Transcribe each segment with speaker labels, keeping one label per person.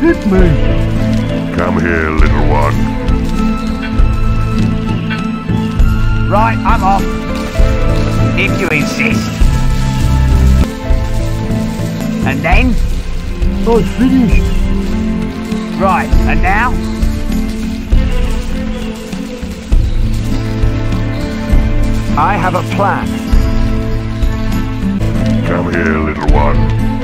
Speaker 1: Hit me.
Speaker 2: Come here, little one.
Speaker 3: Right, I'm off. If you insist. And then?
Speaker 1: I finished.
Speaker 3: Right, and now?
Speaker 4: I have a plan.
Speaker 2: Come here, little one.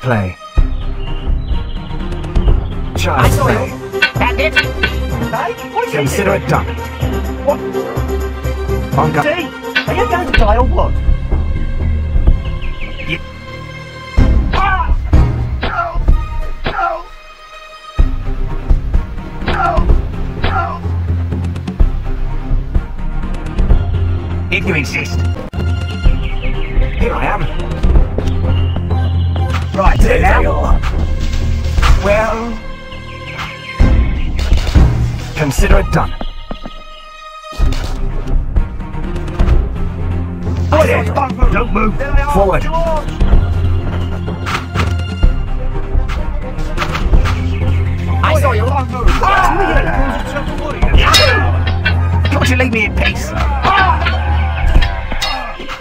Speaker 4: Play.
Speaker 3: I
Speaker 4: Child's
Speaker 3: saw
Speaker 4: play.
Speaker 3: That it? Hey, what are you
Speaker 4: Consider it done.
Speaker 3: What?
Speaker 4: On guard.
Speaker 3: See? Are you going to die or what? You... Ah! No! No! No! If you insist.
Speaker 4: Here I am.
Speaker 3: Right,
Speaker 4: There they are. Well, consider it done.
Speaker 3: Boy, don't move. Don't move. There they are.
Speaker 4: Forward.
Speaker 3: I saw you. Don't move. Ah! Can't you leave me in peace?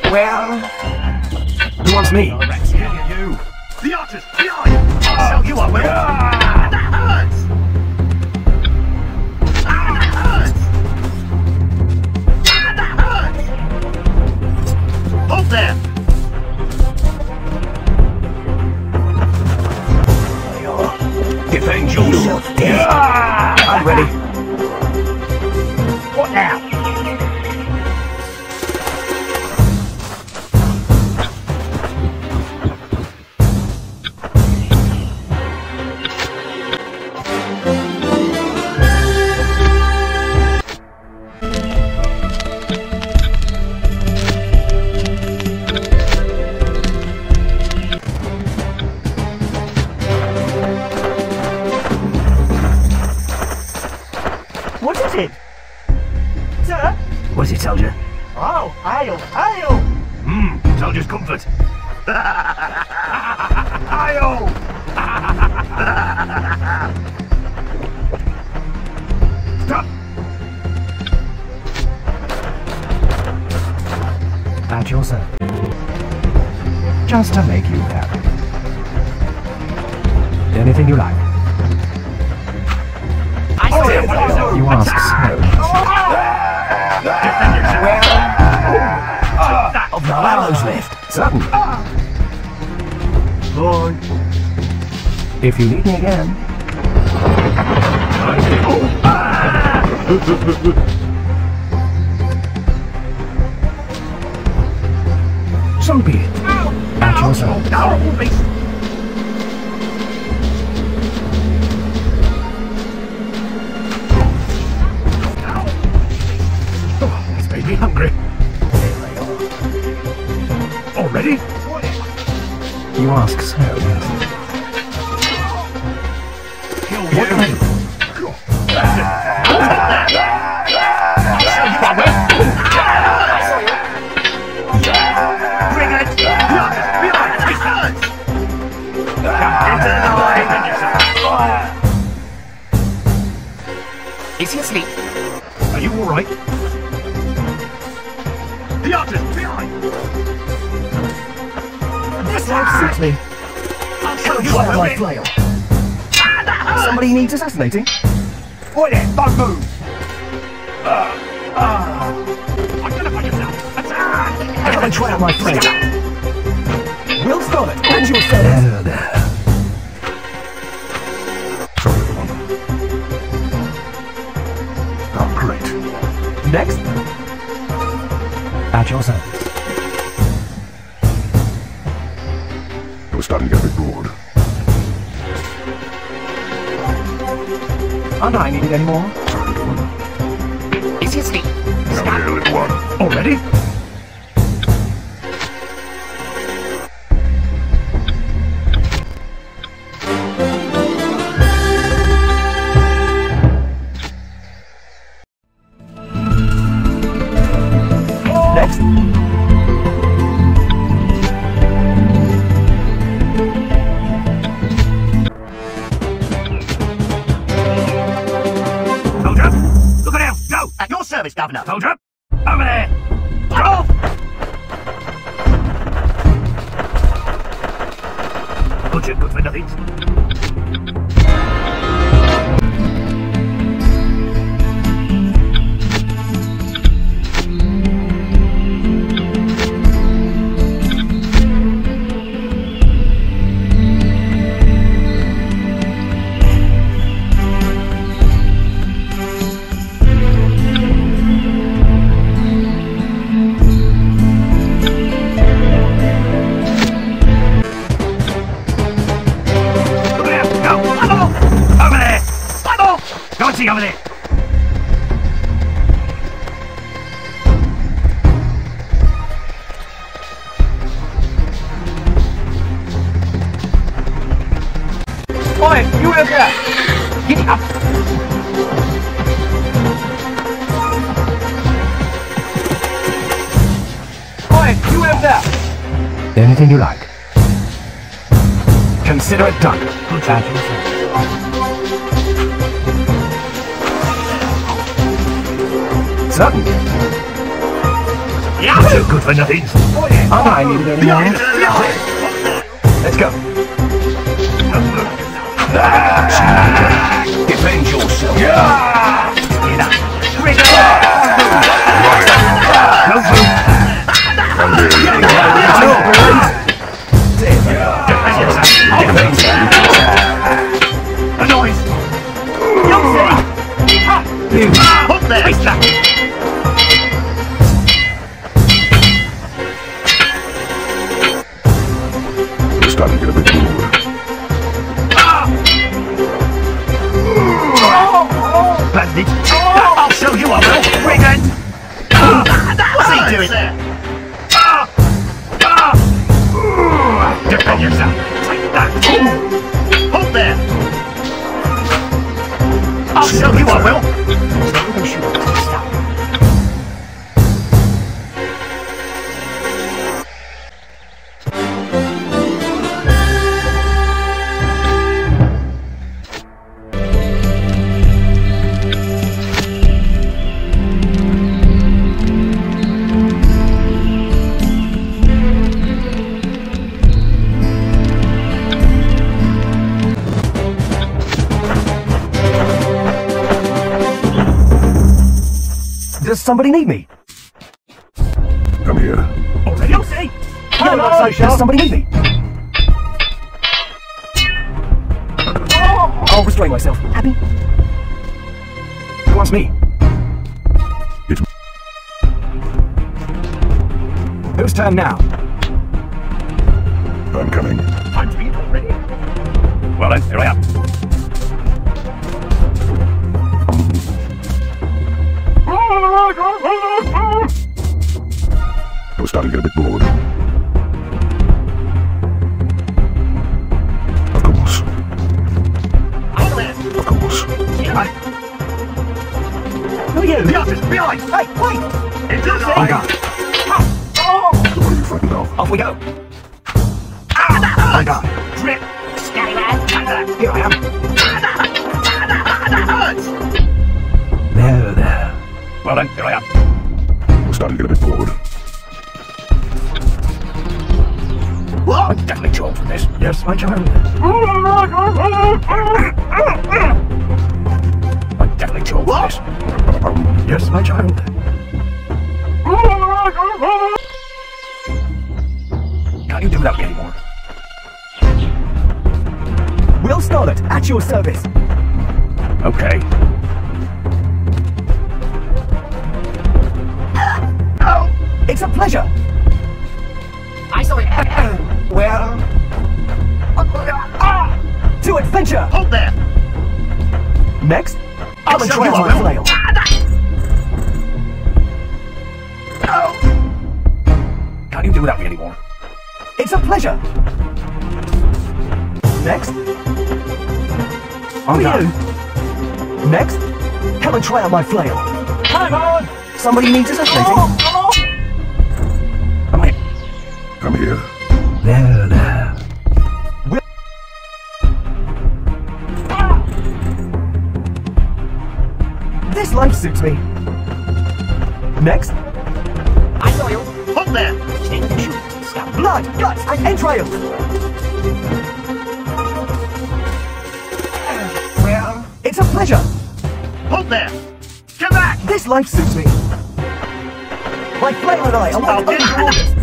Speaker 4: Well, who wants me?
Speaker 3: Archers, behind! I'll you up, Will. That hurts! Ah, that hurts! Ah, that hurts! Hold there!
Speaker 4: Defend yourself. I'm ready.
Speaker 3: What now?
Speaker 4: To make you happy. Anything you like.
Speaker 3: I still want to
Speaker 4: You ask so much. Of the gallows lift. Certain. If you need me again. So be it. At your service.
Speaker 3: Horrible beast!
Speaker 4: Oh, made
Speaker 5: hungry. Already?
Speaker 1: You ask so.
Speaker 5: What
Speaker 1: Is he asleep?
Speaker 5: Are you alright? The artist behind! This one!
Speaker 1: Simply.
Speaker 5: I'll show you
Speaker 1: Fire
Speaker 5: what
Speaker 1: my
Speaker 5: we're.
Speaker 1: Somebody needs assassinating?
Speaker 5: Oi there, don't move! Uh, uh, identify yourself! Attack!
Speaker 1: Come and try out my flail. We'll stop it. And you'll say There, At your.
Speaker 2: It was starting to get a bit bored.
Speaker 1: Aren't I needed anymore?
Speaker 2: Sorry, little one.
Speaker 1: Is he asleep?
Speaker 2: Come here, little one.
Speaker 5: Already? Bandit! I'll show you I will! Brigand! What's he doing there? Defend yourself! Take that! Hold there! I'll show you I will!
Speaker 1: Somebody need me?
Speaker 2: Come here.
Speaker 5: Already? You'll see!
Speaker 1: No, not so sure. Does somebody need me? Oh. I'll restrain myself. Happy? Who wants me?
Speaker 2: It's
Speaker 1: Whose turn now?
Speaker 2: I'm coming.
Speaker 5: Time to eat already? Well then, here I am.
Speaker 2: Get a bit bored. Of course. Of course.
Speaker 5: Oh, yeah.
Speaker 1: Who are you?
Speaker 5: The artist, behind.
Speaker 1: Hey, wait! On guard.
Speaker 5: Oh,
Speaker 2: So what are you frightened of?
Speaker 1: Off we go. Will Scarlet, at your service.
Speaker 5: Okay. Oh,
Speaker 1: It's a pleasure.
Speaker 5: I saw it.
Speaker 1: Well,
Speaker 5: Ah,
Speaker 1: to adventure.
Speaker 5: hold there.
Speaker 1: Next, come and
Speaker 5: show
Speaker 1: try
Speaker 5: you
Speaker 1: my
Speaker 5: Will.
Speaker 1: flail.
Speaker 5: Oh. Can't you do without me anymore?
Speaker 1: It's a pleasure. Next,
Speaker 5: On Oh,
Speaker 1: for
Speaker 5: guard.
Speaker 1: you. Next, come and try out my flail.
Speaker 5: Hang on.
Speaker 1: Somebody needs associating.
Speaker 5: Am I?
Speaker 2: Come here.
Speaker 1: Come There, there. Will- This life suits me. Next,
Speaker 5: I saw you. Hold there. Shoot. Scout.
Speaker 1: blood, guts, and entrails. Pleasure.
Speaker 5: hold there. Come back.
Speaker 1: This life suits me. My flail and I
Speaker 5: Oh,
Speaker 1: await
Speaker 5: get
Speaker 1: your
Speaker 5: out.
Speaker 1: orders.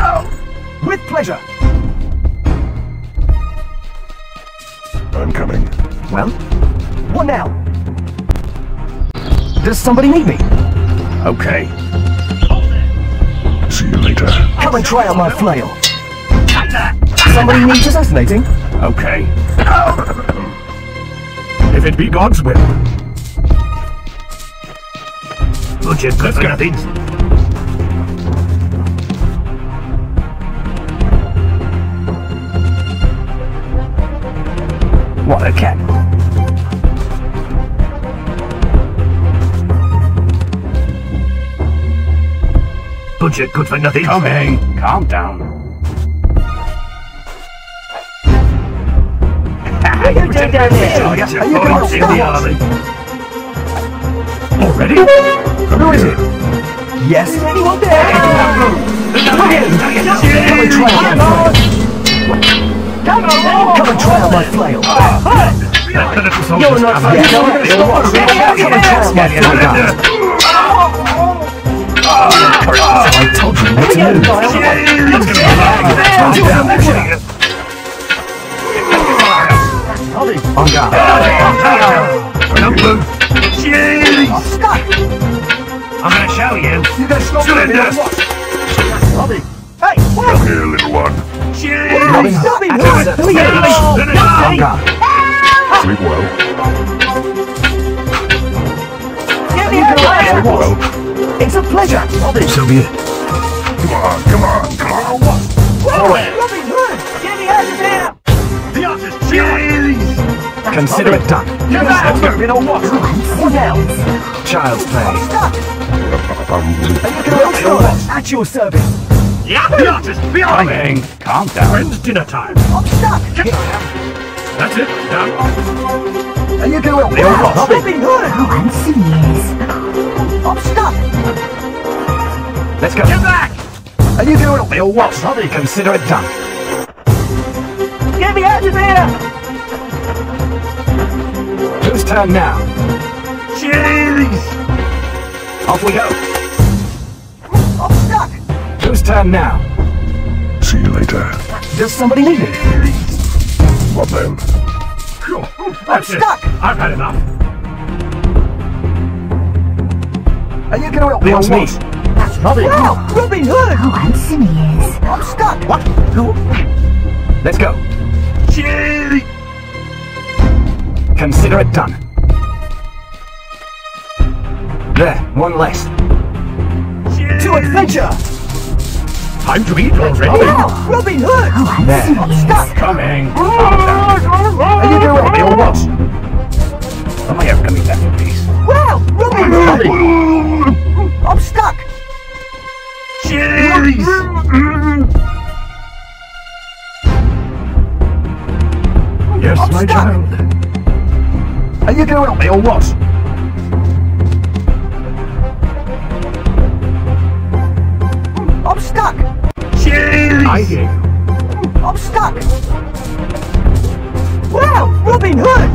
Speaker 5: Oh.
Speaker 1: With pleasure.
Speaker 2: I'm coming.
Speaker 1: Well, what now? Does somebody need me?
Speaker 5: Okay.
Speaker 2: See you later.
Speaker 1: Come and try out my flail. Somebody needs assassinating.
Speaker 5: Okay. Oh. If it be God's will. Budget, let's get things. What a cat. Budget good for nothing. Coming. Calm down. Oh,
Speaker 1: going
Speaker 5: it's in the army. Already?
Speaker 2: Come
Speaker 5: is it?
Speaker 1: Yes. Come flail.
Speaker 5: Come on!
Speaker 1: Come and try out my flail.
Speaker 5: You're not
Speaker 1: Yes. Come and try out my flail. I told you what to do. On guard.
Speaker 5: Don't move! I'm gonna show you!
Speaker 1: You guys stop
Speaker 5: Cylinder!
Speaker 1: Hey, what?
Speaker 2: Come here, little one.
Speaker 1: Robin, stop me! Who are you? On guard.
Speaker 2: Sleep well.
Speaker 1: Very
Speaker 2: Sleep
Speaker 1: well.
Speaker 2: well.
Speaker 1: It's a pleasure. Robin.
Speaker 5: So be it.
Speaker 2: Come on, come on, come on.
Speaker 1: Oh, Robin Hood. Consider it done.
Speaker 5: Come back!
Speaker 1: You know what? What else? Child's play. Stop.
Speaker 2: Um,
Speaker 1: Girl Scarlet, at your service.
Speaker 5: Yeah! The artist! Behind me!
Speaker 4: Coming. Calm down.
Speaker 5: Friends dinner time!
Speaker 1: I'm stuck. Here I
Speaker 5: That's it!
Speaker 1: Am. And you can help me.
Speaker 5: Leo Ross.
Speaker 1: Robin Hood.
Speaker 6: Handsome years.
Speaker 1: I'm stuck.
Speaker 4: Let's go.
Speaker 5: Get back!
Speaker 1: Are you can help me.
Speaker 4: Watts, Hobby, consider it done.
Speaker 1: Get me out of here.
Speaker 4: Whose turn now?
Speaker 5: Jeez!
Speaker 4: Off we go.
Speaker 1: Oh, I'm stuck.
Speaker 4: Whose turn now?
Speaker 2: see you later.
Speaker 1: Does somebody need me?
Speaker 2: What then?
Speaker 5: That's it!
Speaker 1: stuck.
Speaker 5: I've had enough!
Speaker 1: And you can help me.
Speaker 4: Bill's
Speaker 1: on
Speaker 4: me.
Speaker 1: what? Wow, Robin Hood.
Speaker 6: Oh, handsome years.
Speaker 1: I'm stuck.
Speaker 4: What? Who? Let's go.
Speaker 5: Jeez!
Speaker 4: Consider it done. There, one less.
Speaker 1: To adventure.
Speaker 5: Time to eat already.
Speaker 1: Wow, Robin Hood!
Speaker 6: How handsome
Speaker 1: I'm stuck!
Speaker 5: Coming.
Speaker 1: Oh, Are you doing
Speaker 5: Robin or what?
Speaker 7: Am I ever coming back in peace?
Speaker 1: Wow, Robin Hood! I'm stuck!
Speaker 5: Jeez.
Speaker 7: Yes,
Speaker 1: I'm
Speaker 7: my
Speaker 1: stuck.
Speaker 7: child. Are you going to help me or what? I hear you.
Speaker 1: I'm stuck! Wow, Robin Hood!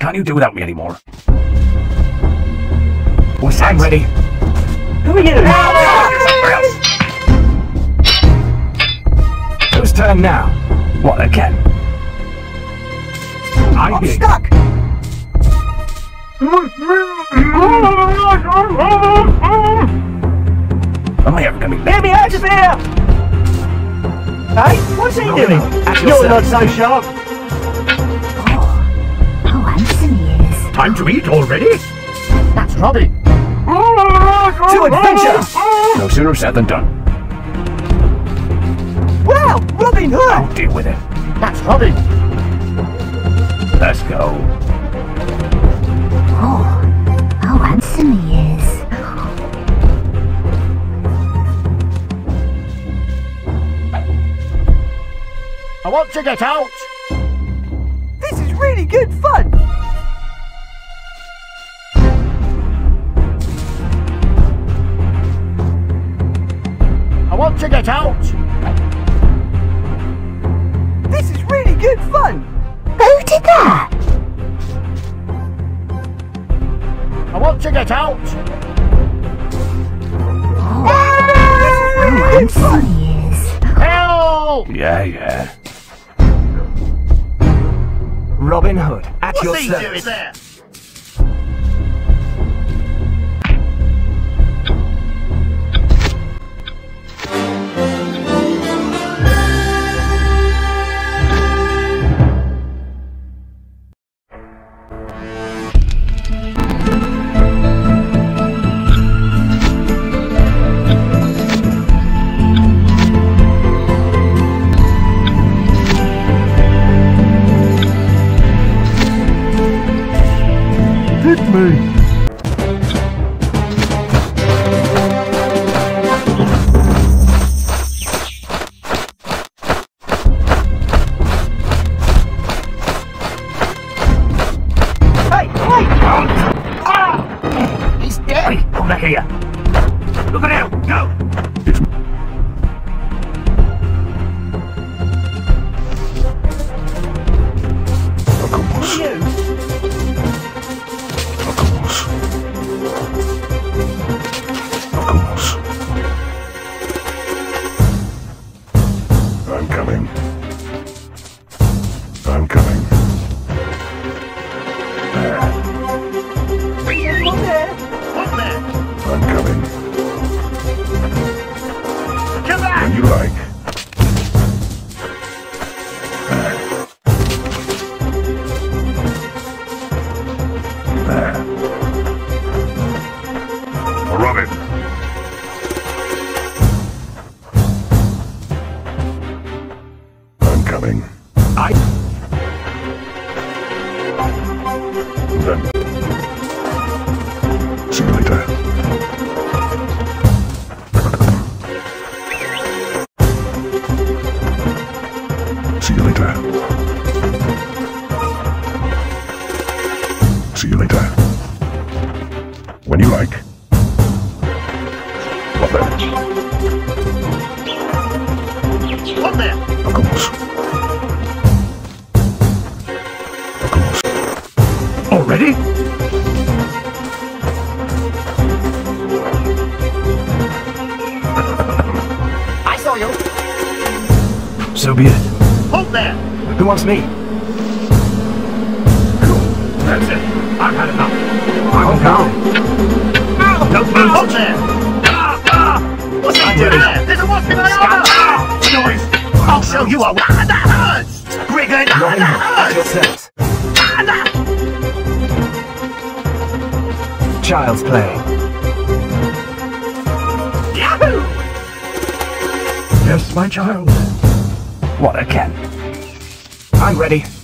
Speaker 7: Can't you do without me anymore? What's I'm ready.
Speaker 5: Who are you?
Speaker 7: Somewhere else. Whose turn now? What again? I
Speaker 1: I'm stuck!
Speaker 7: Am I ever coming back?
Speaker 5: Get me out of here! Hey, what's he doing? You're not so sharp.
Speaker 6: Oh, how handsome he is.
Speaker 5: Time to eat already? That's Robin.
Speaker 1: To adventure!
Speaker 7: No sooner said than done.
Speaker 1: Wow, Robin Hood!
Speaker 7: I'll deal with it.
Speaker 5: That's Robin.
Speaker 7: Let's go.
Speaker 5: Want to get out.
Speaker 1: This is really good fun!
Speaker 5: I want to get out.
Speaker 1: This is really good fun!
Speaker 6: Who did that?
Speaker 5: I want to get out.
Speaker 6: How handsome he is.
Speaker 5: Help!
Speaker 7: Yeah, yeah. At So be it.
Speaker 5: Hold that!
Speaker 7: Who wants me?
Speaker 5: That's it. I've had enough.
Speaker 7: I'm gone. Ah!
Speaker 5: Don't move! Hold there! Ah, ah. What's he doing? there? There's a wasp in my armor! Ah, noise! I'll show you a... Ah, that hurts! Brigand, ah, that hurts! Ah, that...
Speaker 1: Child's play.
Speaker 8: Yahoo!
Speaker 7: Yes, my child
Speaker 8: what
Speaker 1: I
Speaker 8: can. I'm ready.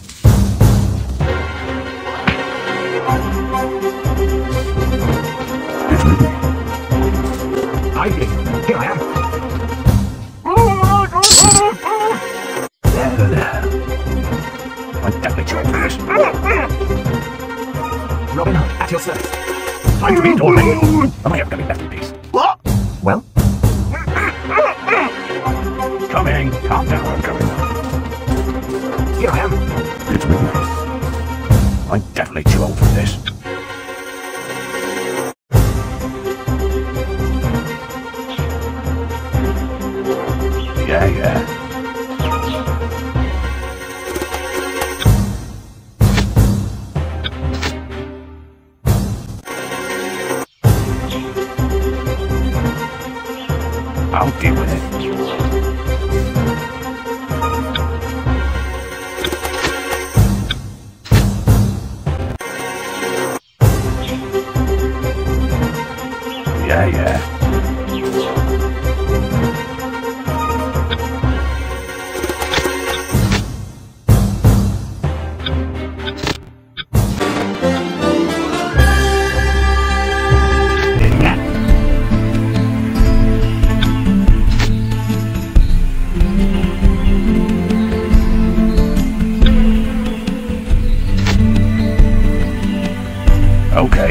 Speaker 8: Okay.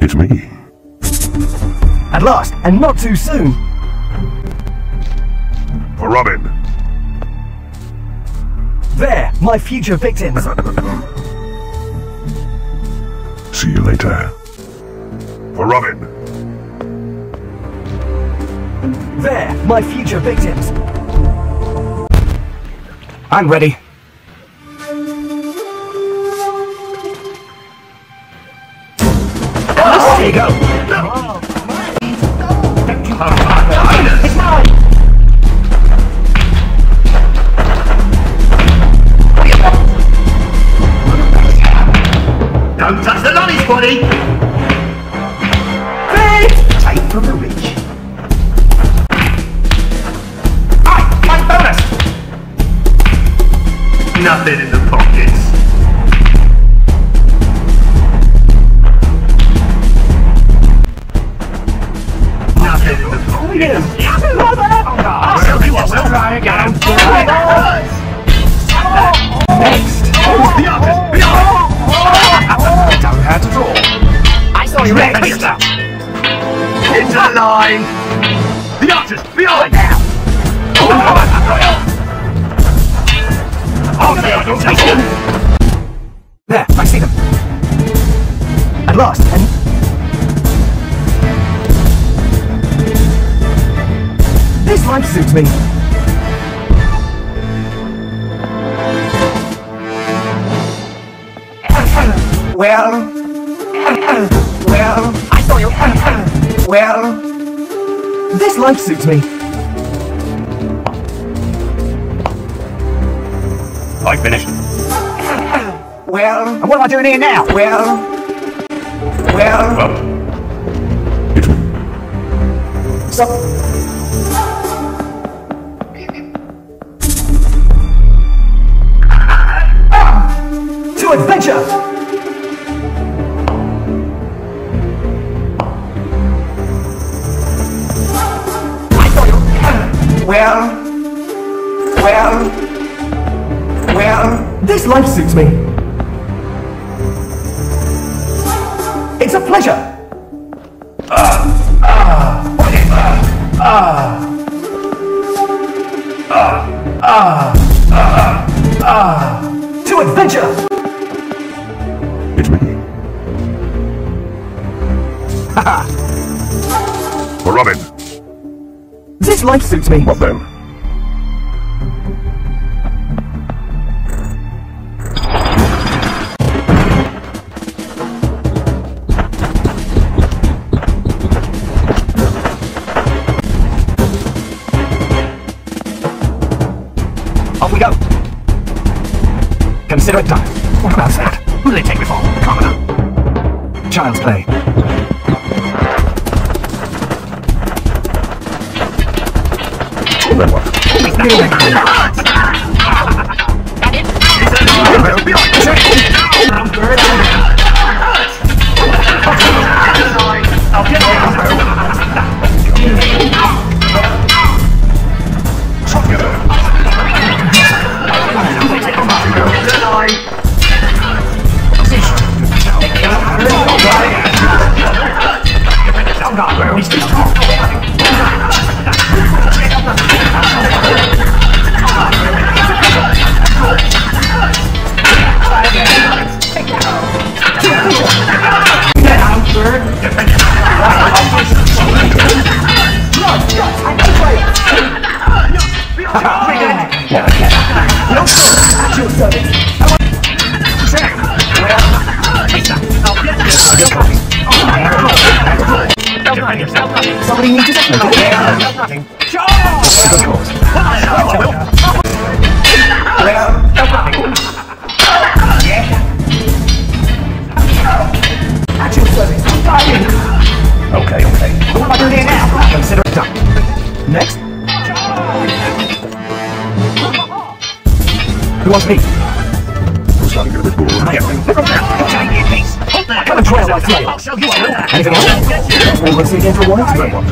Speaker 7: It's me.
Speaker 1: At last, and not too soon.
Speaker 7: For Robin.
Speaker 1: There, my future victims.
Speaker 7: See you later. For Robin.
Speaker 1: They're my future victims. I'm ready.
Speaker 8: Well.
Speaker 1: Well. So. adventure! Well, well, well, this life suits me.
Speaker 7: It's
Speaker 1: a pleasure. Ah, ah, ah, ah, ah, ah, ah, ah, to adventure.
Speaker 7: It's me. Haha. Robin.
Speaker 1: This life suits me.
Speaker 7: What then? That.
Speaker 1: Consider it done. What about that?
Speaker 5: Who do they take me for? Commoner.
Speaker 1: Child's play.
Speaker 4: Then what?
Speaker 1: Somebody Who me?
Speaker 4: I'm starting to get a bit bored.
Speaker 1: Come and trail like flail.
Speaker 5: I'll.
Speaker 1: Anything else? Well, let's see again for warning.
Speaker 4: Then what?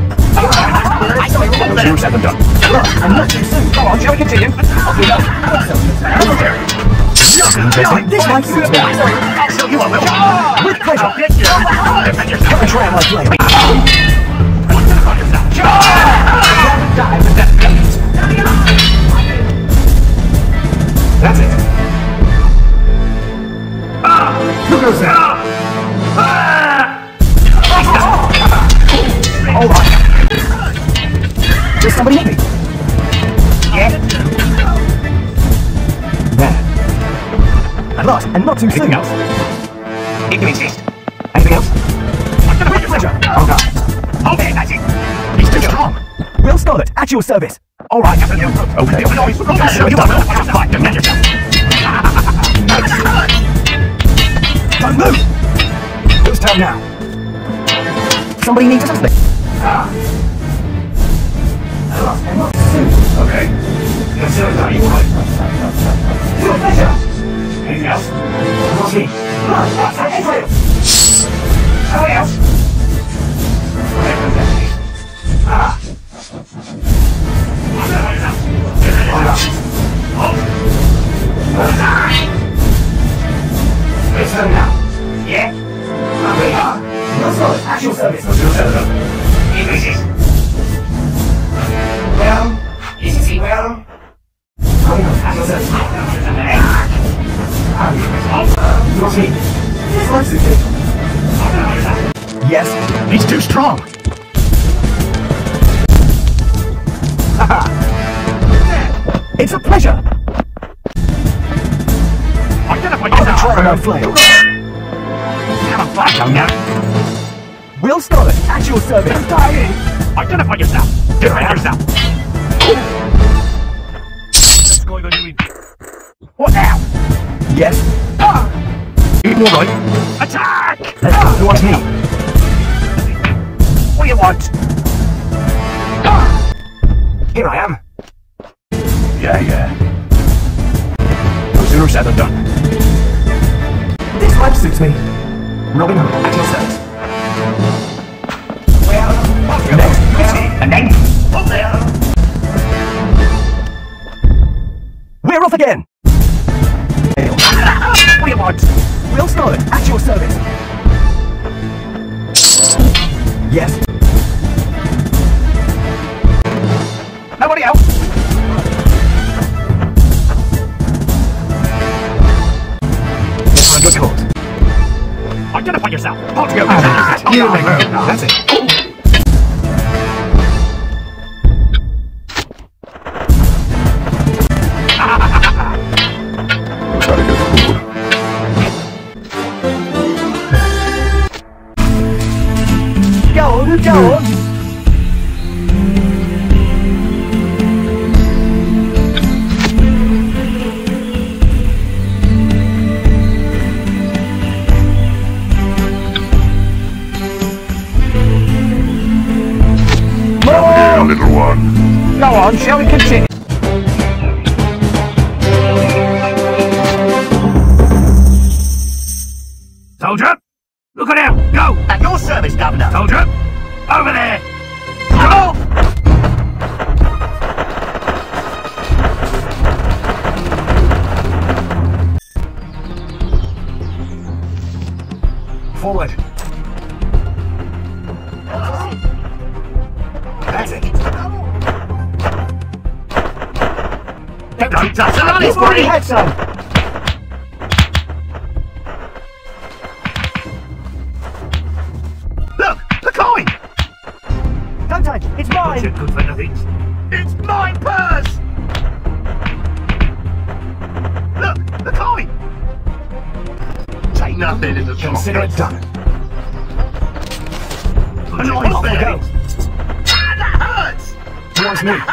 Speaker 1: Sooner said than done. I'm not too soon. Go on, shall we continue? Off we go. Interesting. This might suit me.
Speaker 5: I'll show you a winner.
Speaker 1: With pleasure.
Speaker 5: I'll get you. Defend yourself.
Speaker 1: Come and trail like flail. That's it. Ah! Who goes there? All right. Does somebody hit me?
Speaker 5: Yeah.
Speaker 1: There. At last, and not too soon.
Speaker 5: Anything else? If you insist.
Speaker 1: Anything else? With pleasure. Oh, God.
Speaker 5: Okay, that's it. He's too strong.
Speaker 1: Will Scarlet, at your service.
Speaker 5: All right, Captain. You.
Speaker 4: Okay.
Speaker 1: Somebody needs something.
Speaker 4: Okay.
Speaker 5: Yes. He's too strong.
Speaker 1: It's a pleasure.
Speaker 5: Identify yourself.
Speaker 1: flail. Will Scarlet, at your service.
Speaker 5: Identify yourself. Defend yourself. What now?
Speaker 1: Yes. Ah!
Speaker 5: You all right? Attack!
Speaker 1: Ah! Who wants me?
Speaker 5: What do you want? Ah!
Speaker 1: Here I am.
Speaker 4: Yeah, yeah.
Speaker 5: No sooner said than done.
Speaker 1: This life suits me. Robin Hood, at your service. Next.
Speaker 5: And then, up there.
Speaker 1: We're off again.
Speaker 5: You want?
Speaker 1: Will Scarlet, at your service. Yes.
Speaker 5: Nobody else?
Speaker 1: For a good cause.
Speaker 5: Identify yourself. Hold together.
Speaker 1: Ah, you make ah, it. That's it. On,
Speaker 4: shall we continue?
Speaker 5: Soldier, look at him. Go.
Speaker 9: At your service, Governor.
Speaker 5: Soldier, over there.
Speaker 4: Already had some.
Speaker 9: Look, the coin.
Speaker 4: Don't touch. It's mine.
Speaker 5: good for nothing.
Speaker 9: It's my purse. Look, the coin. Take nothing in the
Speaker 4: Consider it done.
Speaker 9: Annoying
Speaker 4: we
Speaker 9: thing.
Speaker 4: go.
Speaker 9: Ah, that hurts.
Speaker 4: Wants me?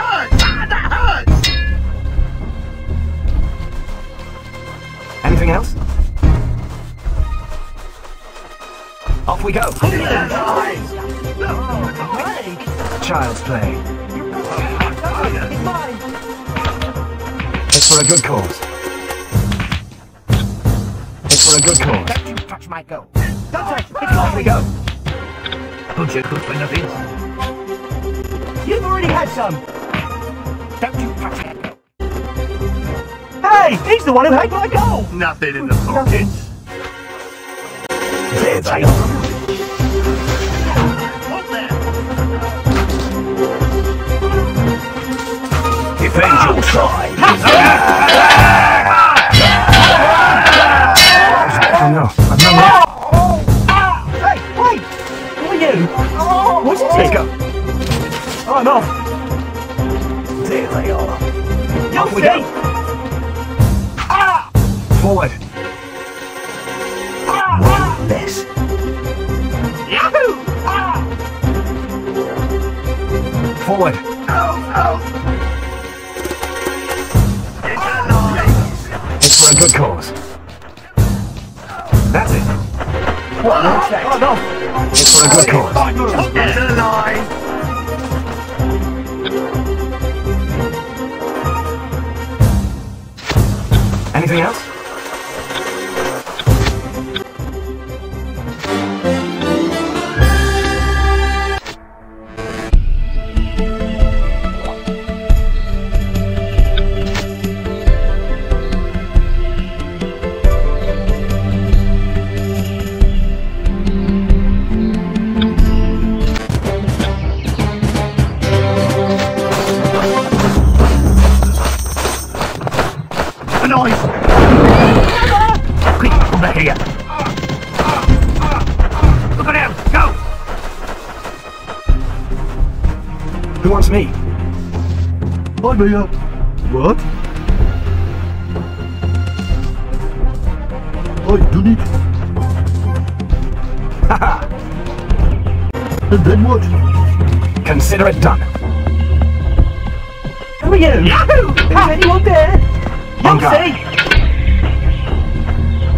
Speaker 4: Had.
Speaker 9: Nothing in the pockets.
Speaker 4: There they are.
Speaker 9: What there?
Speaker 4: Defend your side. oh no, I've no more. Hey, wait! Who are you? What's it? Let's. Oh, I'm off. There they are. Off we go. Forward. This.
Speaker 9: Yahoo!
Speaker 4: Forward.
Speaker 9: Oh, oh. It's.
Speaker 4: It's for a good cause. That's it. What? What's that? Oh no. It's for a good cause.
Speaker 9: It's alive.
Speaker 4: Anything else?
Speaker 10: I'm here. What? Oh, I do need.
Speaker 4: Haha.
Speaker 10: And then what?
Speaker 4: Consider it done.
Speaker 9: Who are you? Yahoo!
Speaker 4: Is anyone there?
Speaker 9: You'll
Speaker 4: On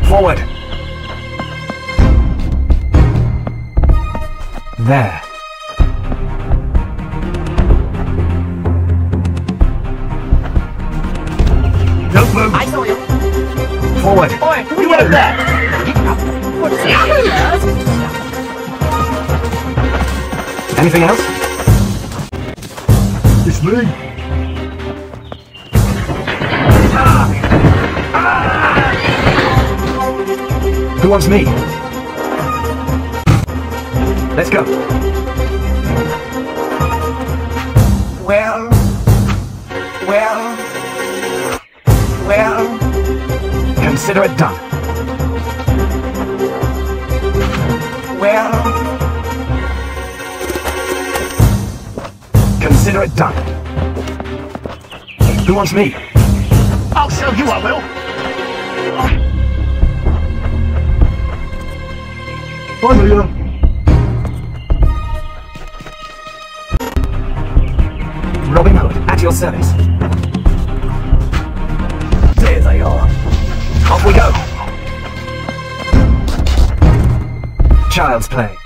Speaker 4: Forward. There.
Speaker 5: Don't move.
Speaker 9: I saw you.
Speaker 4: Forward.
Speaker 9: Oi, who are you there? Yahoo!
Speaker 4: Anything else?
Speaker 10: It's me.
Speaker 4: Who wants me? Let's go. Consider it done. Well, consider it done. Who wants me?
Speaker 9: I'll show you I will.
Speaker 10: I'm here.
Speaker 4: Robin Hood, at your service. Off we go. Child's play.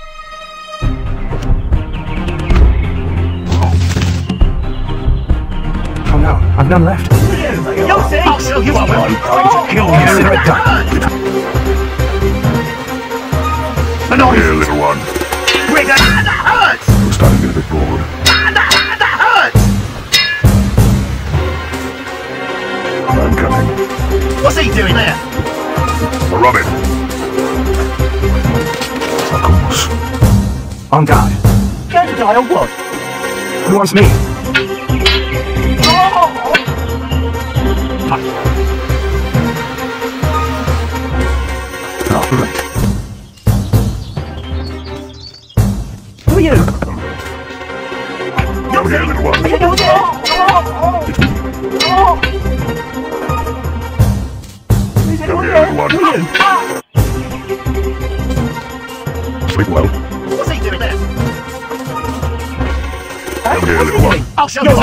Speaker 4: Oh no, I've none left.
Speaker 2: You'll see. I'll show you what I'm going to kill you.
Speaker 4: Consider it done.
Speaker 2: Noise.
Speaker 7: Here, little one.
Speaker 2: Ah, that hurts.
Speaker 7: You're starting to get a bit bored.
Speaker 2: What's he doing there?
Speaker 7: A Robin. Of course.
Speaker 4: On guard.
Speaker 2: Going to die or what?
Speaker 4: Who wants me?
Speaker 7: Oh! All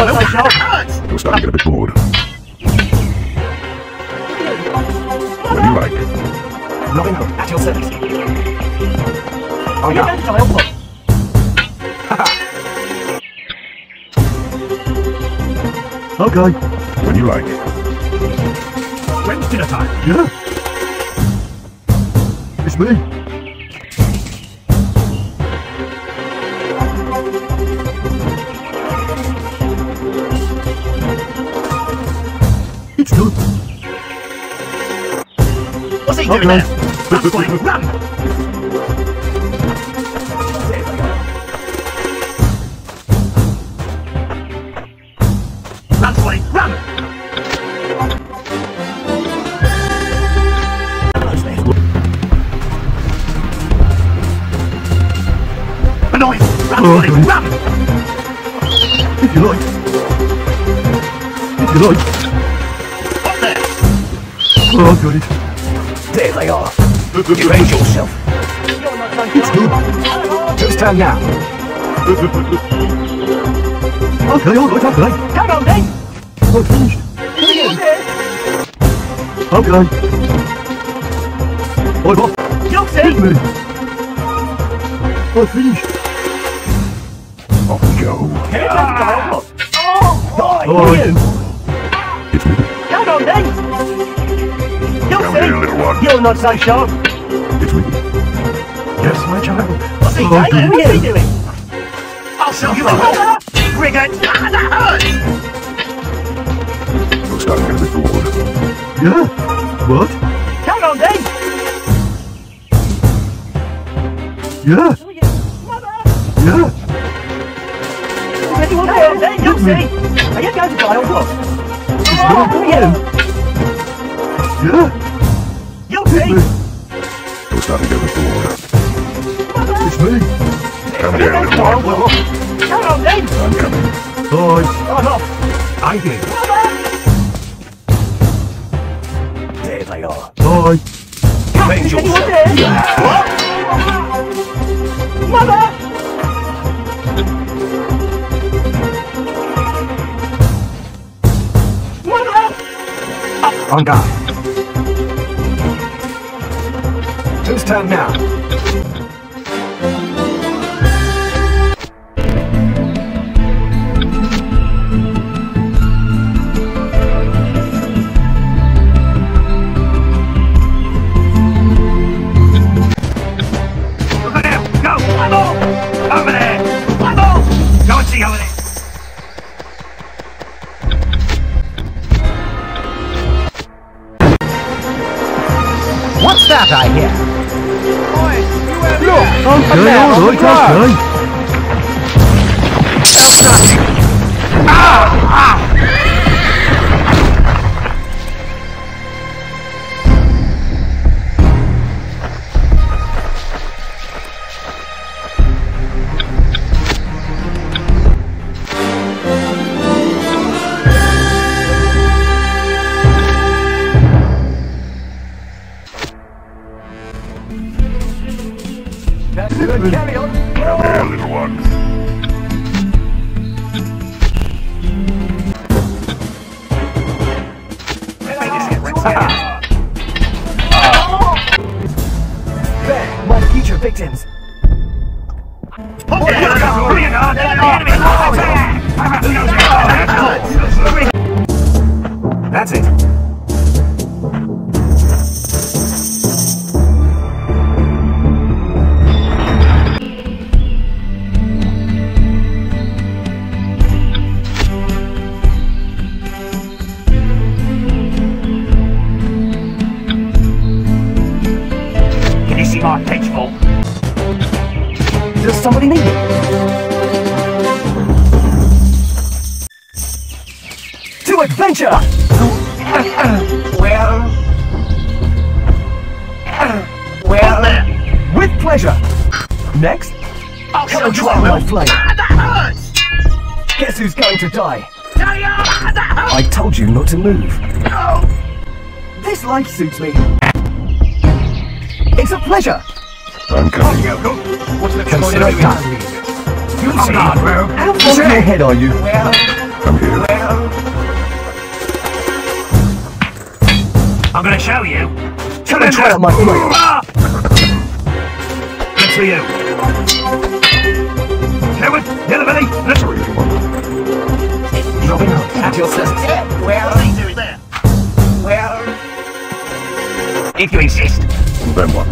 Speaker 2: I'll show you what I'm going to hurts.
Speaker 7: You're starting to get a bit bored. What do you like?
Speaker 4: Robin Hood, at your service. On
Speaker 2: You're going to die or what?
Speaker 4: Okay.
Speaker 7: When you like.
Speaker 2: When's dinner time?
Speaker 4: Yeah. It's me.
Speaker 2: Doing
Speaker 4: Okay.
Speaker 2: there? Run, boy, run. Run, boy, run. The noise. Run, boy,
Speaker 4: Okay.
Speaker 2: run.
Speaker 4: If you like. If you like.
Speaker 2: Up there.
Speaker 4: Oh, got it. There they are. Defend yourself. It's good. Whose turn now? okay, all right, okay.
Speaker 2: Come on, then.
Speaker 4: I'm finished. Okay.
Speaker 2: You'll
Speaker 4: Hit
Speaker 2: see.
Speaker 4: me. I'm finished.
Speaker 7: Off we go.
Speaker 2: Here it comes, Kyle. Oh,
Speaker 4: right.
Speaker 2: you.
Speaker 7: It's me.
Speaker 2: Come on, then. You'll
Speaker 7: Come here,
Speaker 2: see.
Speaker 7: little one.
Speaker 2: You're not so sharp.
Speaker 7: It's me.
Speaker 4: Yes, my child.
Speaker 2: What's he
Speaker 4: Oh,
Speaker 2: doing?
Speaker 4: good.
Speaker 2: What's he doing? I'll show you a Rigger. Ah, that hurts.
Speaker 7: You're starting to get a bit bored.
Speaker 4: Yeah. What?
Speaker 2: Come on, then.
Speaker 4: Yeah. Yeah.
Speaker 2: Come on, then. You'll see. Are you going to die or what?
Speaker 4: good.
Speaker 2: Who are you?
Speaker 4: Yeah.
Speaker 2: See.
Speaker 4: me.
Speaker 7: You're starting to get a bit.
Speaker 4: It's me.
Speaker 7: Come here, little one.
Speaker 2: Come on, then.
Speaker 7: I'm coming.
Speaker 4: Bye.
Speaker 2: I'm off.
Speaker 4: I did.
Speaker 2: That I hear?
Speaker 4: Okay, all right.
Speaker 2: That's
Speaker 1: life suits me. It's a pleasure.
Speaker 7: I'm coming.
Speaker 5: What's the
Speaker 1: Consider it done.
Speaker 5: You see, bro.
Speaker 1: How far in your head are you?
Speaker 5: Well,
Speaker 7: I'm here.
Speaker 5: well... I'm gonna show you.
Speaker 1: Come and try out my.
Speaker 5: Ah! Good for you. Yellow belly, let's
Speaker 7: Sorry, everyone.
Speaker 1: Robin Hood, at your service.
Speaker 5: Well, If you insist.
Speaker 7: Then what?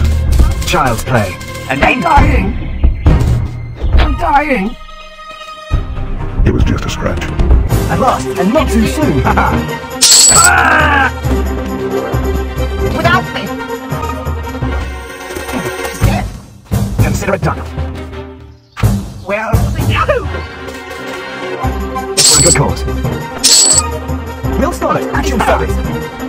Speaker 1: Child's play.
Speaker 5: And then... dying. I'm dying.
Speaker 7: It was just a scratch.
Speaker 1: At last, and not too soon.
Speaker 5: Ah!
Speaker 9: Without me.
Speaker 1: Consider it done.
Speaker 5: Well, no!
Speaker 1: For a good cause. We'll start it. At your service.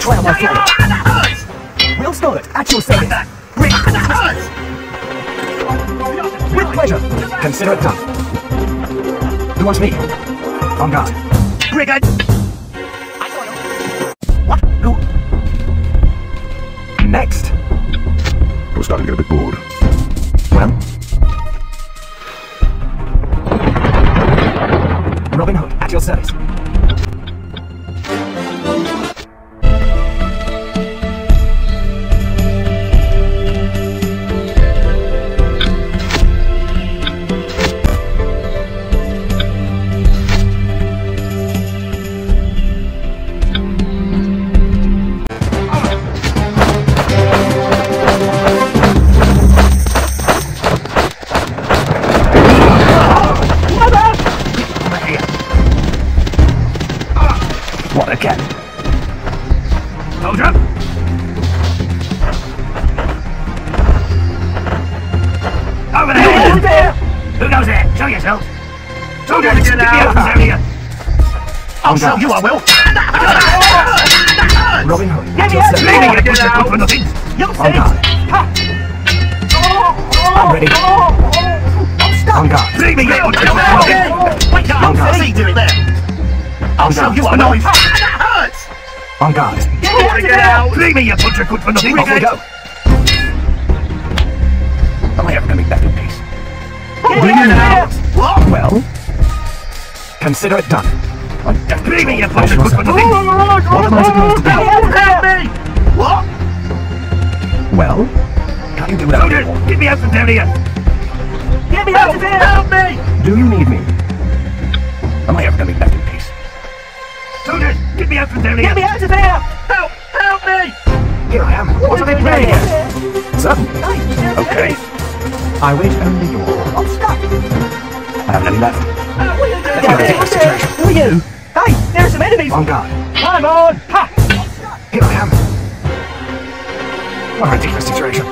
Speaker 1: Try my! Will start it. At your service. With pleasure. Consider it done. Who wants me? On guard.
Speaker 5: Brigand! I'll show you, I will!
Speaker 1: Robin Hood, at
Speaker 5: Get
Speaker 1: your
Speaker 5: out!
Speaker 1: service.
Speaker 5: Leaving you good good for nothing! You'll
Speaker 1: On guard. I'm ready. On guard.
Speaker 5: Leave me, you good for nothing! Wait up! What's he doing there? I'll
Speaker 1: On
Speaker 5: show you, I will! That hurts!
Speaker 1: On guard.
Speaker 5: Get out! Leave me, you butcher good for nothing!
Speaker 1: Off we go. Am I ever going to be back in peace?
Speaker 5: Get out! What?
Speaker 1: Well, consider it done. What do?
Speaker 5: What?
Speaker 1: Well, can't you do without
Speaker 5: Soldier,
Speaker 1: me?
Speaker 5: get me out of here! Get me out of here! Help me!
Speaker 1: Do you need me? Am I ever going to be back in peace?
Speaker 5: Soldier, get me out down here! Get me out of here! Help! Help me!
Speaker 1: Here I am.
Speaker 5: What are they playing here?
Speaker 1: Certainly. Okay. I wait only your
Speaker 5: stuck!
Speaker 1: I haven't any left.
Speaker 5: Uh, what are you doing? Who are you? Hey, there are some enemies!
Speaker 1: On guard.
Speaker 5: I'm on! Ha!
Speaker 1: Here I am. What a ridiculous situation.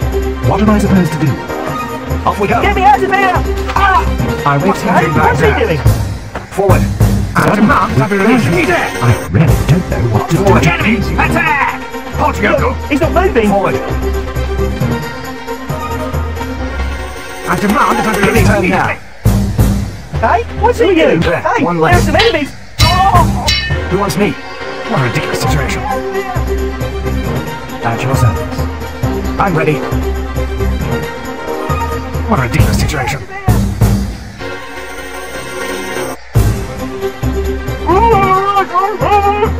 Speaker 1: What am I supposed to do? Off we go.
Speaker 5: Get me out of here! Ah!
Speaker 1: I wait
Speaker 5: Hey,
Speaker 1: only back
Speaker 5: what's he doing?
Speaker 1: Forward.
Speaker 5: Out of mount, I've been released. There!
Speaker 1: I really don't know what to
Speaker 5: Forward.
Speaker 1: do.
Speaker 5: Enemies! Attack! Portugal!
Speaker 1: He's not moving. Forward.
Speaker 5: I demand that been
Speaker 1: Turn
Speaker 5: released.
Speaker 1: now.
Speaker 5: Hey, what's he doing? Hey,
Speaker 1: one
Speaker 5: there are some enemies! Oh!
Speaker 1: Who wants me? What a ridiculous situation. At your service. I'm ready. What a ridiculous situation.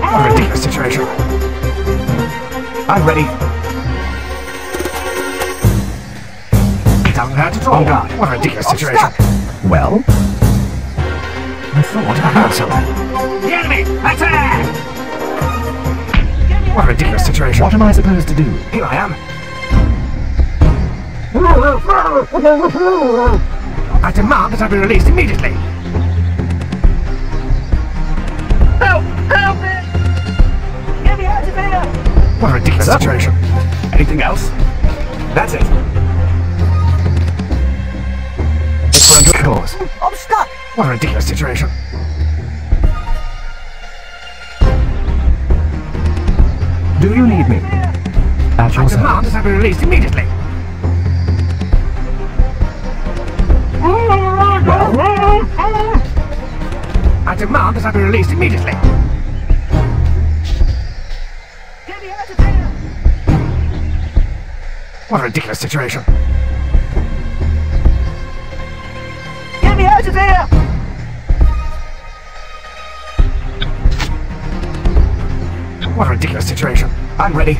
Speaker 4: What a ridiculous situation. I'm ready. He doesn't have to draw. Oh god, what a ridiculous oh, situation. Well? I thought I heard something.
Speaker 5: The enemy! Attack!
Speaker 4: What a ridiculous situation. What am I supposed to do? Here I am. I demand that I be released immediately.
Speaker 5: Help! Help me! Get me out of here!
Speaker 4: What a ridiculous situation.
Speaker 5: Anything else?
Speaker 4: That's it. It's for a good cause.
Speaker 5: I'm stuck!
Speaker 4: What a ridiculous situation. Do you need me? At your I demand that I be released immediately. I demand that I be released immediately.
Speaker 5: Get me out of here!
Speaker 4: What a ridiculous situation.
Speaker 5: Get me out of here!
Speaker 4: What a ridiculous situation. I'm ready.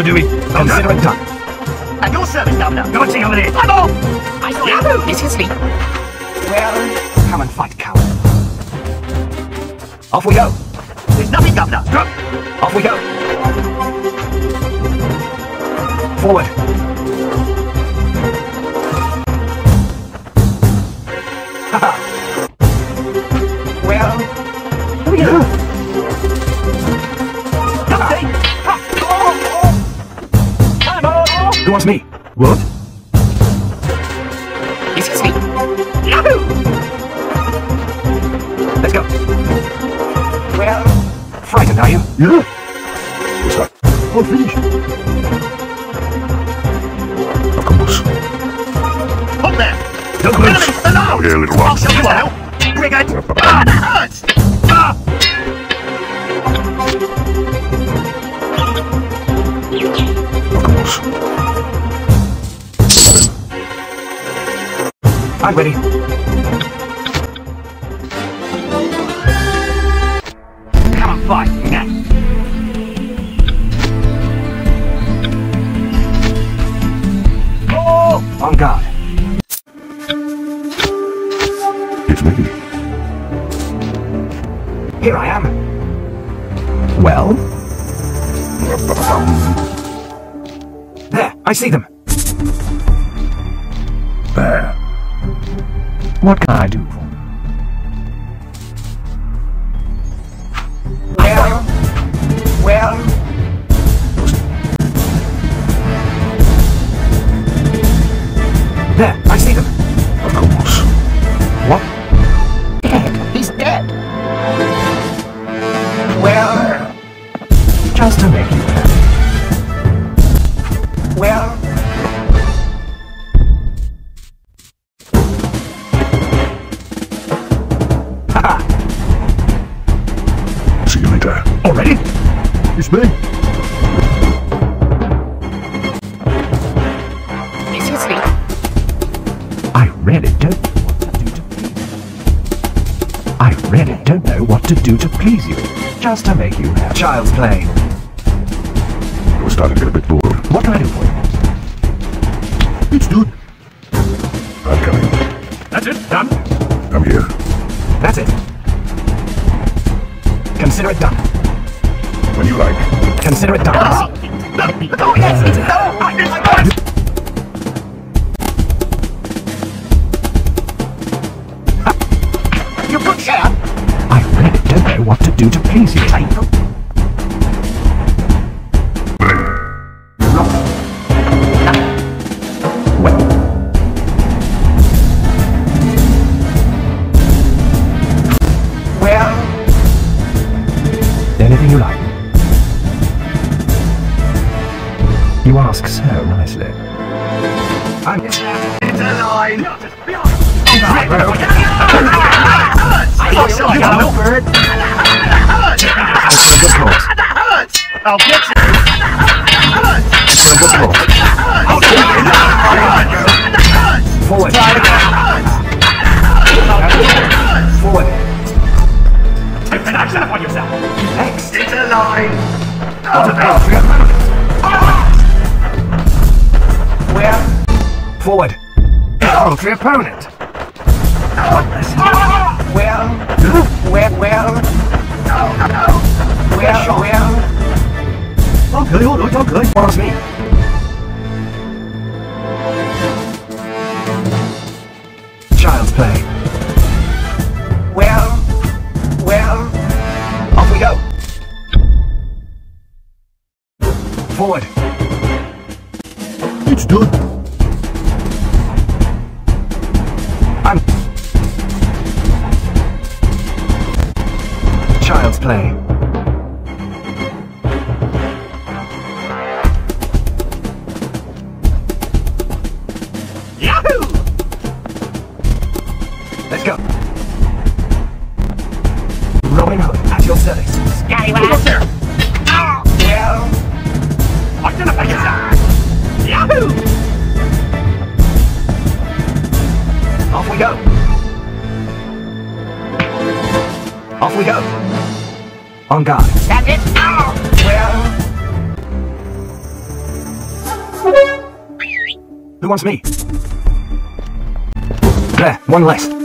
Speaker 1: What's
Speaker 5: that Skyler doing?
Speaker 4: Consider it done.
Speaker 1: At your service, Governor.
Speaker 5: Come and see over there.
Speaker 1: I'm off!
Speaker 6: I saw you. This is me.
Speaker 4: Well, come and fight, coward. Off we go.
Speaker 1: There,
Speaker 4: I see them.
Speaker 2: Of course.
Speaker 4: What?
Speaker 6: Dead. He's dead.
Speaker 4: Well, just to make to make you have child's play.
Speaker 5: on,
Speaker 4: me? one.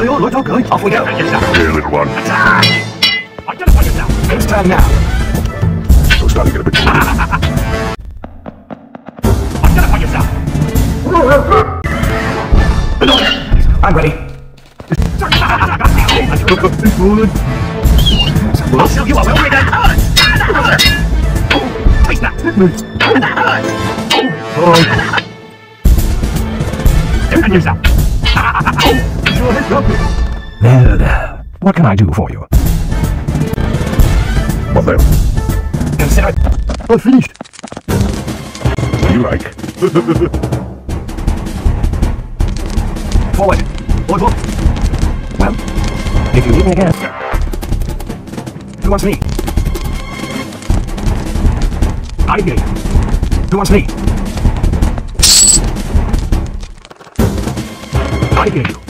Speaker 5: good, all right.
Speaker 4: Off we go.
Speaker 2: Here, little one.
Speaker 5: Attack! Identify yourself.
Speaker 4: Now?
Speaker 2: So starting to get a bit
Speaker 5: yourself.
Speaker 1: I'm ready.
Speaker 4: I'll show you what! Oh! Yourself!
Speaker 1: There, there. What can I do for you?
Speaker 7: What then?
Speaker 1: Consider oh, it.
Speaker 7: I'm finished. When you like.
Speaker 1: Forward. Forward, look. Well, if you need me again. Who wants me? I you. Who wants me? I hear you.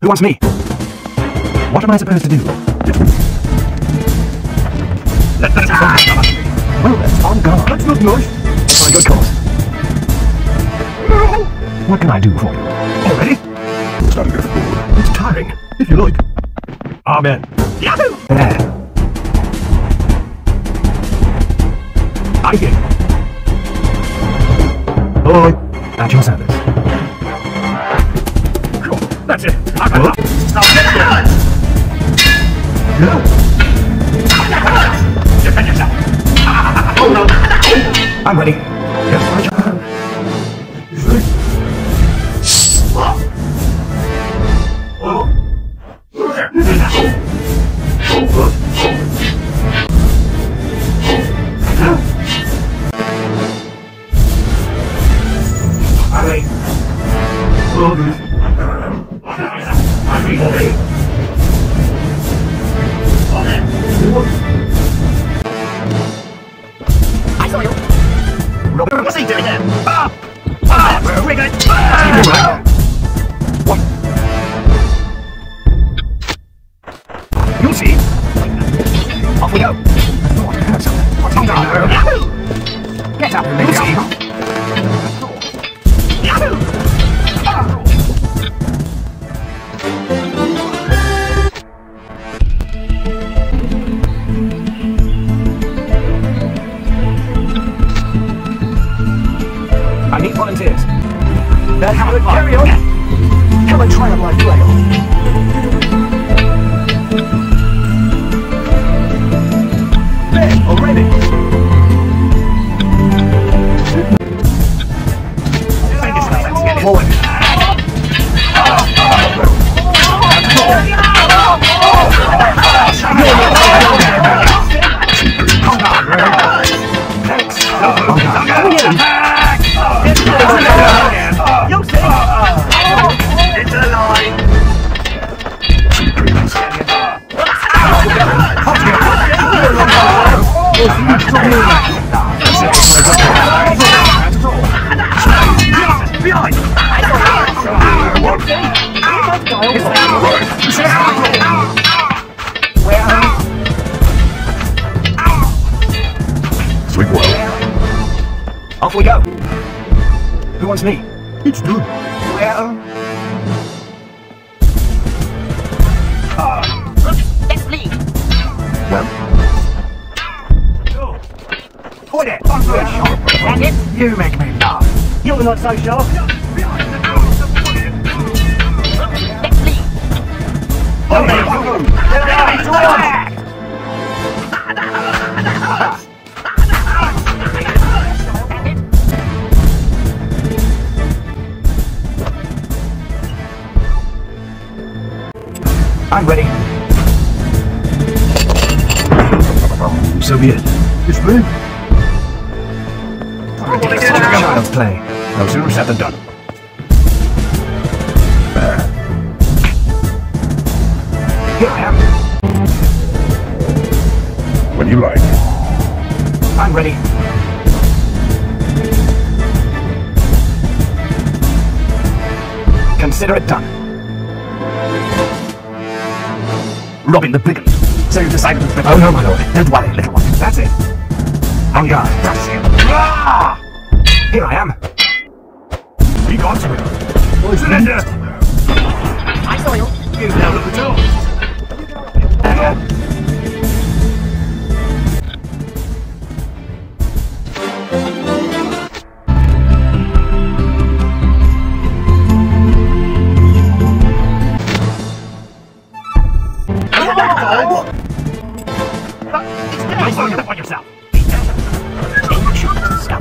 Speaker 1: Who wants me? What am I supposed to do? Well then, on guard. That's not nice. A good cause. What can I do for you? Already?
Speaker 7: It's.
Speaker 1: Tiring, if you like. Amen.
Speaker 4: Yahoo!
Speaker 1: There. I you. Alright. At your service.
Speaker 5: Cool. That's it. I'm gonna
Speaker 4: Stop it!
Speaker 5: defend yourself.
Speaker 1: Ah, I'm ready. Off we go. Who wants me?
Speaker 7: It's good.
Speaker 4: You're not so sharp!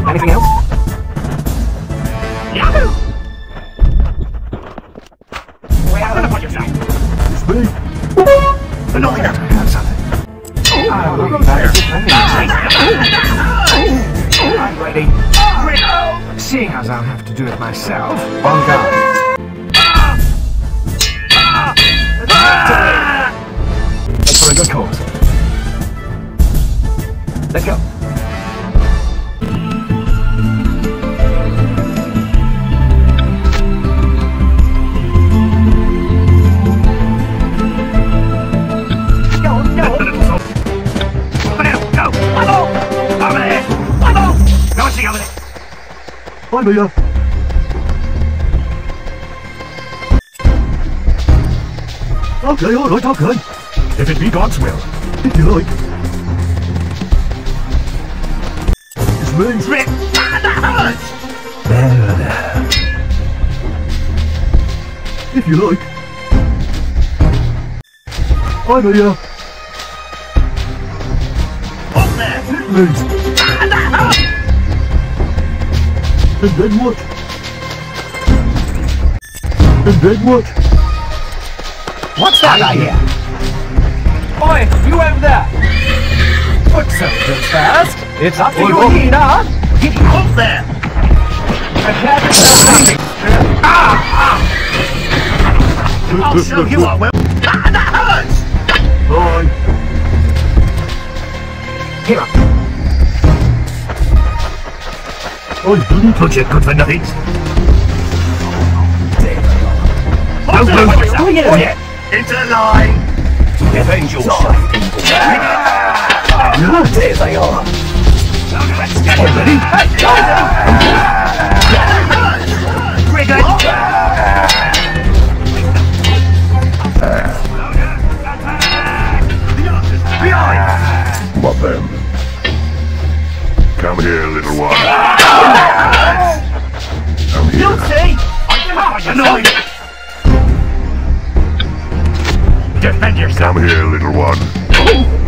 Speaker 4: Anything else? all good.
Speaker 2: If it be God's will.
Speaker 5: If you like. It's me. It's me. if you like. I'm here.
Speaker 1: Up there. It leads.
Speaker 5: and then what? And then what?
Speaker 4: What's that I hear? Oi, you over there! Put something fast! It's up to you, Nina!
Speaker 1: Get up there! I can't stop ah, ah. I'll show you what will... Ah, that hurts!
Speaker 5: Boy!
Speaker 4: Here oh,
Speaker 5: up. Oi, touch it. good for nothing!
Speaker 4: Oh, no,
Speaker 1: no, no, into line!
Speaker 4: Defend yourself, evil
Speaker 5: man!
Speaker 4: There they are!
Speaker 1: Let's get
Speaker 2: them! Triggered! here, little one.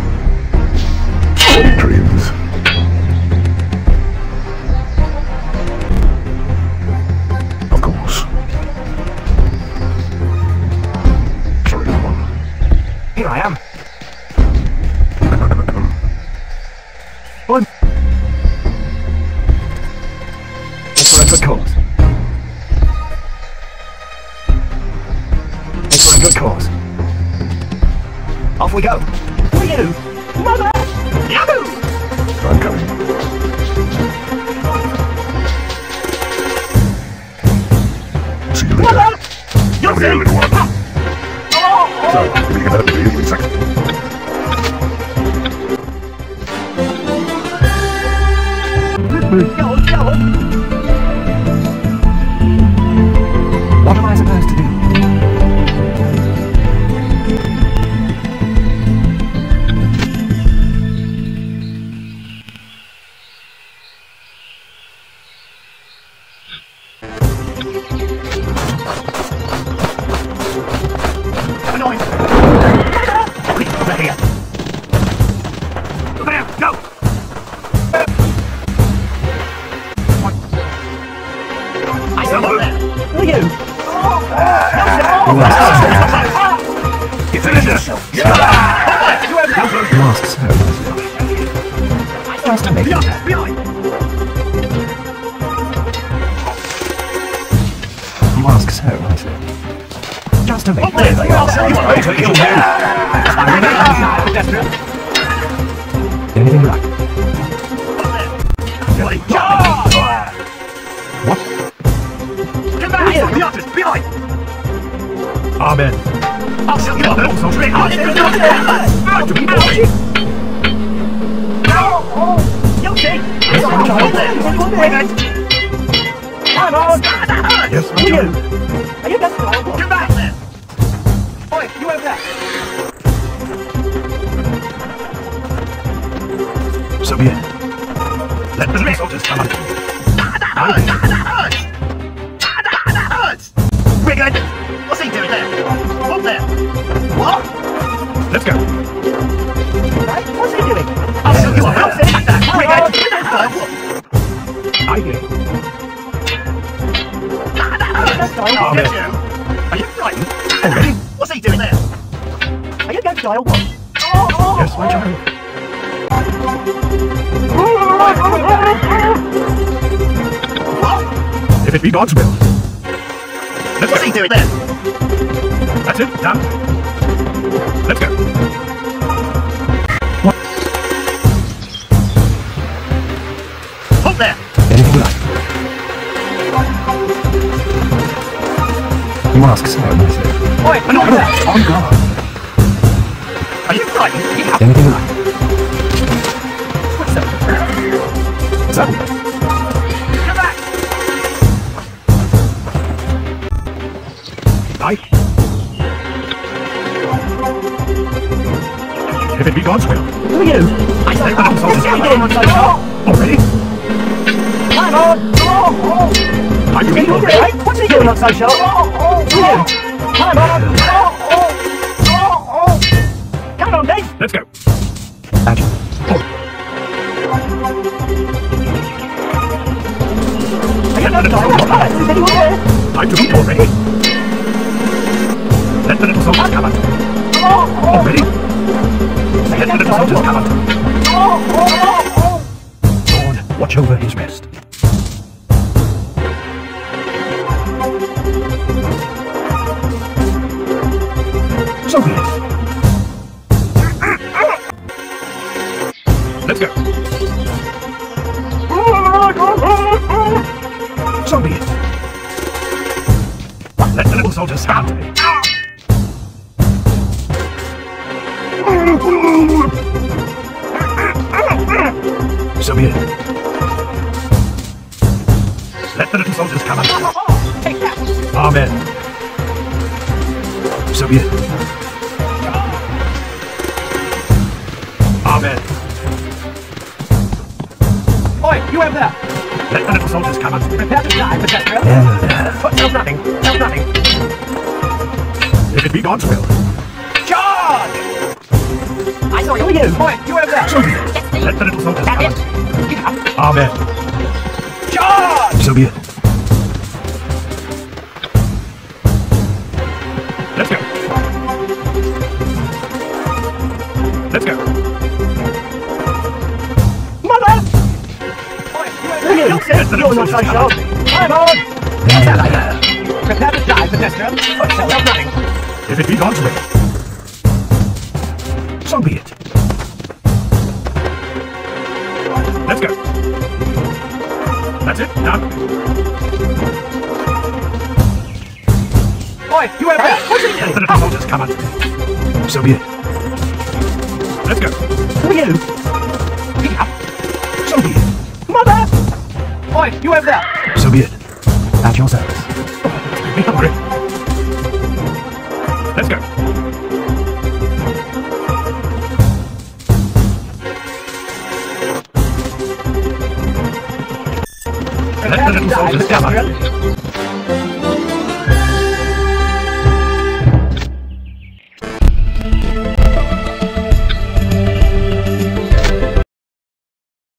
Speaker 4: Yes, I do. Are you you!
Speaker 2: So be it. Let the missiles just come
Speaker 1: up.
Speaker 2: Let's go.
Speaker 4: What's he doing?
Speaker 1: I'll show you
Speaker 4: a
Speaker 1: house
Speaker 4: in that
Speaker 2: quick and
Speaker 4: I do.
Speaker 2: Oh,
Speaker 1: no. Are you frightened? Already? What's he doing there?
Speaker 4: Are you going to dial one? Oh, oh,
Speaker 2: yes, my child.
Speaker 1: Oh.
Speaker 2: If it be God's will. Let's
Speaker 1: What's
Speaker 2: go.
Speaker 1: he doing there?
Speaker 2: That's it, done. Let's go.
Speaker 4: Oi,
Speaker 1: Manolo!
Speaker 2: On guard.
Speaker 1: Are you right?
Speaker 2: Anything right? What's up? What's up?
Speaker 1: Come back!
Speaker 2: Life? If it be God's will.
Speaker 4: Who are you?
Speaker 1: I
Speaker 2: say
Speaker 4: what
Speaker 2: I'm
Speaker 4: supposed on! do. Already? Come on! Come on!
Speaker 2: I'm doing it,
Speaker 4: right? What's he doing
Speaker 2: on social?